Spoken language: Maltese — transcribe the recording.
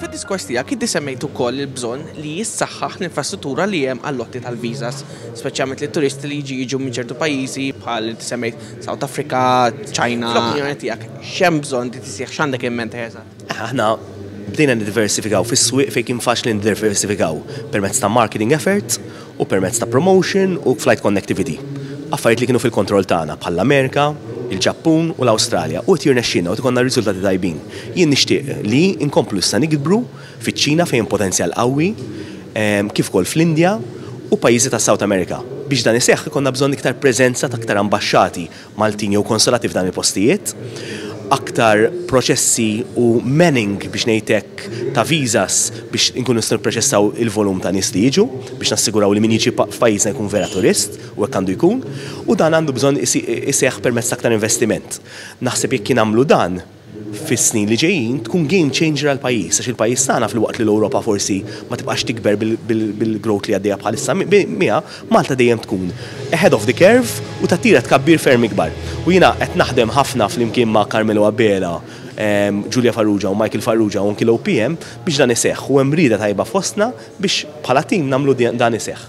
Fid-diskors tiegħek inti semmejt ukoll il-bżonn li jissaħħaħ l-infrastruttura li hemm għall-lotti tal-visas, speċjalment lit turisti li jiġi jiġu minn ċertu pajjiżi bħal inti semmejt South Africa, China. Fl-opinjoni tiegħek, x'hemm bżonn li tisih x'għandek in ment eżatt? Aħna bdejna niddiversifikaw fis-swieq fejn kien faċli niddiversifikaw permezz ta' marketing efforts u permezz ta' promotion u flight connectivity, affarijiet li kienu fil-kontroll tagħna, bħall-Amerika, il-Ġappun u l-Awstralja, u qed jirnexxilna u qed ikollna riżultati tajbin. Jien nixtieq li nkomplu issa nikbru fiċ-Ċina fejn hemm potenzjal qawwi, kif ukoll fl-Indja u pajjiżi tas-South America. Biex dan iseħħ ikollna bżonn iktar preżenza ta' aktar ambaxxati Maltin jew konsolati f'dan il-postijiet, aktar proċessi u manning biex ngħid hekk ta' visas biex inkunu nistgħu nipproċessaw il-volum ta' nies li jiġu biex nassiguraw li min jiġi f'pajjiżna jkun vera turist u hekk għandu jkun u dan għandu bżonn iseħħ permezz ta' aktar investiment. Naħseb jekk jingħamlu dan, fis-snin li ġejjin tkun game changer għall-pajjiż għax il-pajjiż tagħna filwaqt li l-Ewropa forsi ma tibqax tikber bil-growth li għaddejja bħalissa miegħha, Malta dejjem tkun ahead of the curve u tattira tkabbir ferm ikbar. U jiena qed naħdem ħafna flimkien ma' Carmelo Abela, Julia Farrugia u Michael Farrugia u anki l-OPM biex dan iseħħ u hemm rieda tajba fostna biex bħala tim nagħmlu dan iseħħ.